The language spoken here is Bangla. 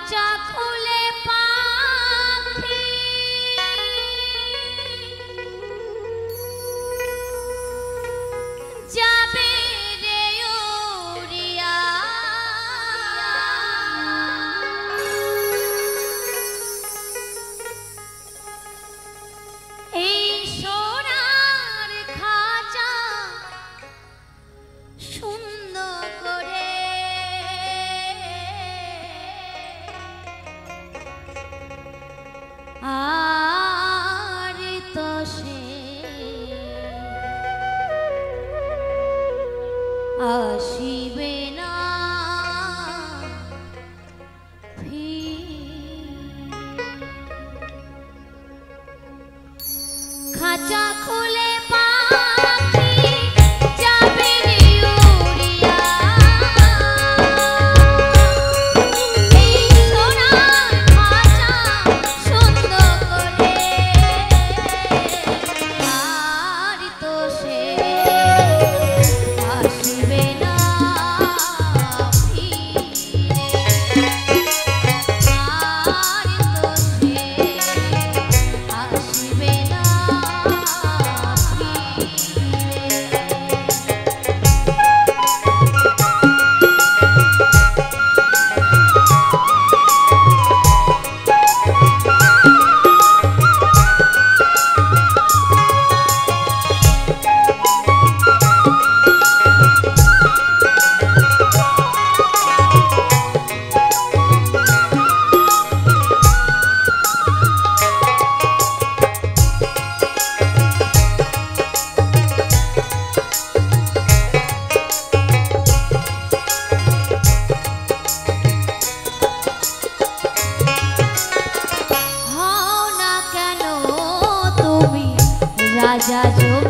দরজা খুলে পা আসিবে না। খাঁচা जा जो